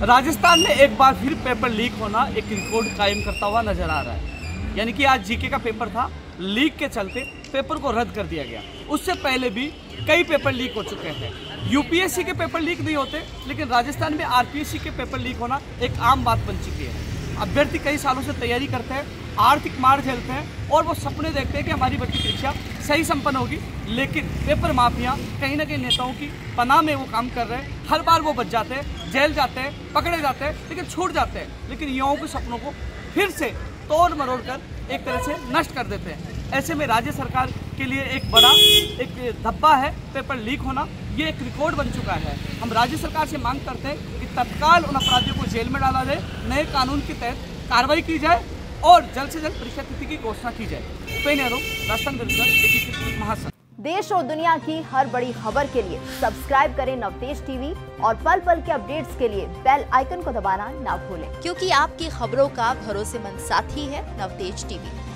राजस्थान में एक बार फिर पेपर लीक होना एक रिकॉर्ड कायम करता हुआ नज़र आ रहा है। यानी कि आज जीके का पेपर था, लीक के चलते पेपर को रद्द कर दिया गया। उससे पहले भी कई पेपर लीक हो चुके हैं। यूपीएससी के पेपर लीक नहीं होते, लेकिन राजस्थान में आरपीएससी के पेपर लीक होना एक आम बात बन चुकी है। अभ्यर्थी कई सालों से तैयारी करते हैं, आर्थिक मार झेलते हैं और वो सपने देखते हैं कि हमारी बच्ची परीक्षा सही संपन्न होगी। लेकिन पेपर माफिया कहीं ना कहीं नेताओं की पनाह में वो काम कर रहे हैं। हर बार वो बच जाते हैं। जेल जाते हैं, पकड़े जाते हैं, लेकिन छूट जाते हैं। लेकिन युवाओं के सपनों को फिर से तोड़ मरोड़ कर एक तरह से नष्ट कर देते हैं। ऐसे में राज्य सरकार के लिए एक बड़ा, एक धब्बा है, पेपर लीक होना, ये एक रिकॉर्ड बन चुका है। हम राज्य सरकार से मांग करते हैं कि तत्काल उन अपराधियों को जेल में डाला जाए, नए कानून के तहत कार्रवाई की जाए और जल्द से जल्द परीक्षा तिथि की घोषणा की जाए। पेन एरो राजस्थान महासंघ। देश और दुनिया की हर बड़ी खबर के लिए सब्सक्राइब करें नवतेज टीवी और पल पल के अपडेट्स के लिए बेल आइकन को दबाना ना भूलें। क्योंकि आपकी खबरों का भरोसेमंद साथी है नवतेज टीवी।